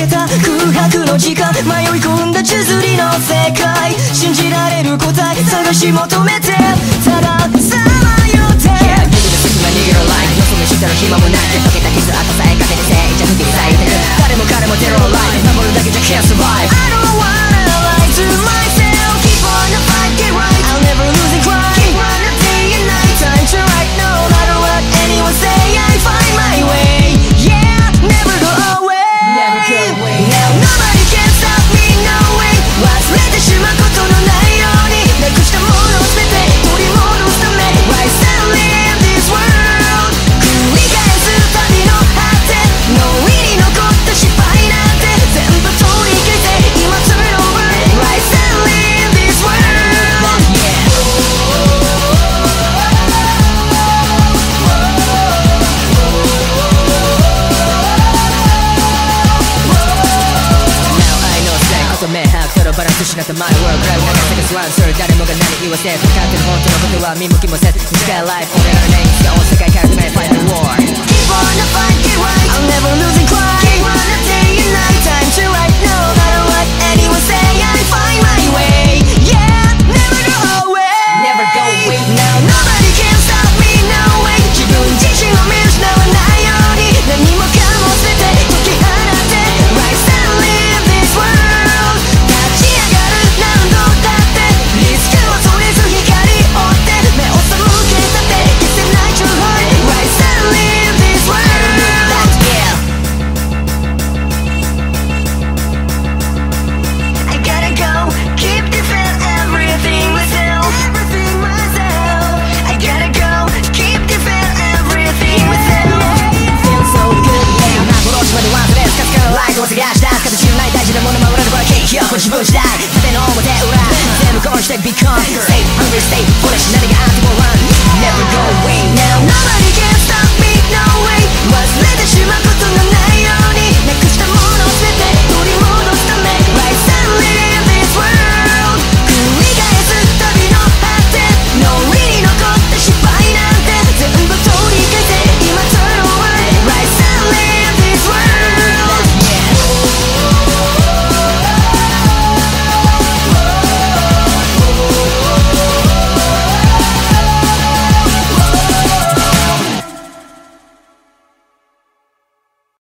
けた空白の時間迷い込んだ地図りの世界信じられる答え探し求めてたださまよって Yeah 指の隙間握るラインよそ見してる暇もない溶けた傷跡さえかけて正着に咲いてる誰も彼もゼロライフ守るだけじゃ can't survive こと明白そのバランス失った My world クラウド長さがスワンする誰もが何言わせ分かってる本当のことは見向きもせず短いライフ俺らのレインスが世界から詰め Fight the war Keep on the fight, get right I'll never lose 景気よく自分次第縦の表裏全部こうして become Stay hungry stay foolish 何があっても run Never go away now